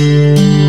Música